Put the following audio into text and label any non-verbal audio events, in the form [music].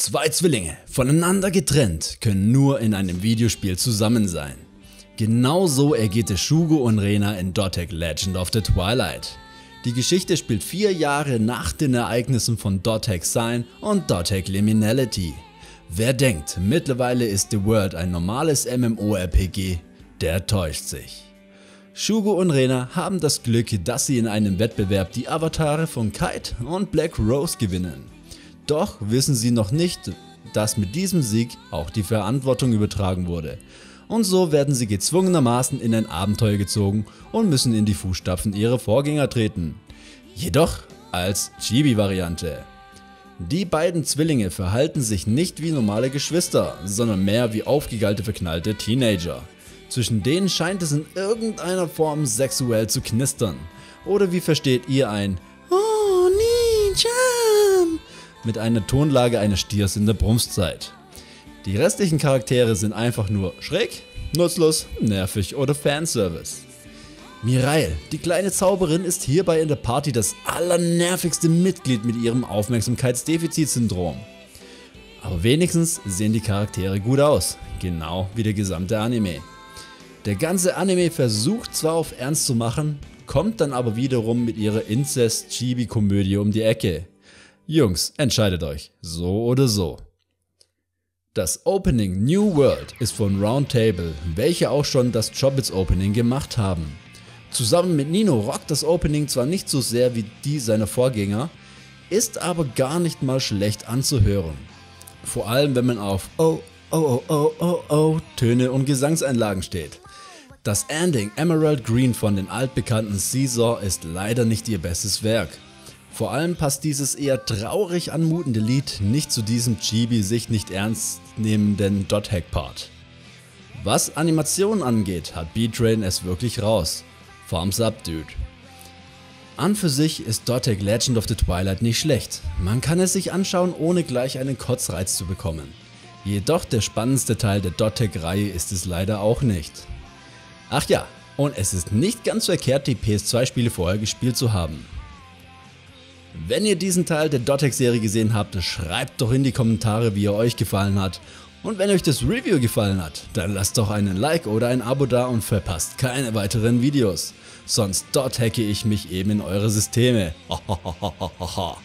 Zwei Zwillinge, voneinander getrennt, können nur in einem Videospiel zusammen sein. Genauso ergeht es Shugo und Rena in Dotec Legend of the Twilight. Die Geschichte spielt vier Jahre nach den Ereignissen von Dotec Sign und Dotec Liminality. Wer denkt, mittlerweile ist The World ein normales MMORPG, der täuscht sich. Shugo und Rena haben das Glück, dass sie in einem Wettbewerb die Avatare von Kite und Black Rose gewinnen. Doch wissen sie noch nicht, dass mit diesem Sieg auch die Verantwortung übertragen wurde. Und so werden sie gezwungenermaßen in ein Abenteuer gezogen und müssen in die Fußstapfen ihrer Vorgänger treten. Jedoch als Chibi-Variante. Die beiden Zwillinge verhalten sich nicht wie normale Geschwister, sondern mehr wie aufgegeilte verknallte Teenager. Zwischen denen scheint es in irgendeiner Form sexuell zu knistern. Oder wie versteht ihr ein Oh, Nichan mit einer Tonlage eines Stiers in der Brunftzeit? Die restlichen Charaktere sind einfach nur schräg, nutzlos, nervig oder Fanservice. Mirail, die kleine Zauberin, ist hierbei in der Party das allernervigste Mitglied mit ihrem Aufmerksamkeitsdefizitsyndrom. Aber wenigstens sehen die Charaktere gut aus, genau wie der gesamte Anime. Der ganze Anime versucht zwar auf Ernst zu machen, kommt dann aber wiederum mit ihrer Incest-Chibi-Komödie um die Ecke. Jungs, entscheidet euch, so oder so. Das Opening New World ist von Roundtable, welche auch schon das Chobits Opening gemacht haben. Zusammen mit Nino rockt das Opening zwar nicht so sehr wie die seiner Vorgänger, ist aber gar nicht mal schlecht anzuhören. Vor allem wenn man auf Oh, oh, oh, oh, oh, oh Töne und Gesangseinlagen steht. Das Ending Emerald Green von den altbekannten Caesar ist leider nicht ihr bestes Werk. Vor allem passt dieses eher traurig anmutende Lied nicht zu diesem Chibi sich nicht ernst nehmenden Dot-Hack-Part. Was Animationen angeht, hat B-Train es wirklich raus. Thumbs up, dude. An für sich ist Dotec Legend of the Twilight nicht schlecht. Man kann es sich anschauen, ohne gleich einen Kotzreiz zu bekommen. Jedoch der spannendste Teil der Dotec-Reihe ist es leider auch nicht. Ach ja, und es ist nicht ganz verkehrt, die PS2-Spiele vorher gespielt zu haben. Wenn ihr diesen Teil der Dotec-Serie gesehen habt, schreibt doch in die Kommentare, wie er euch gefallen hat. Und wenn euch das Review gefallen hat, dann lasst doch einen Like oder ein Abo da und verpasst keine weiteren Videos. Sonst dort hacke ich mich eben in eure Systeme. [laughs] Hahaha.